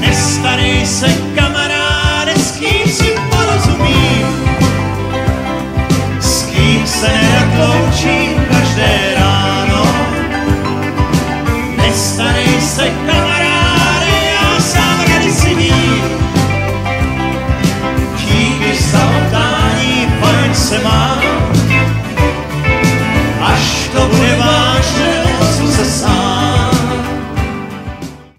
Nestarej se, kamaráde, s kým si porozumím. S kým se nerakloučím každé ráno. Nestarej se, kamaráde, já sám rady si vím. Díky samotání fajn se mám. Až to bude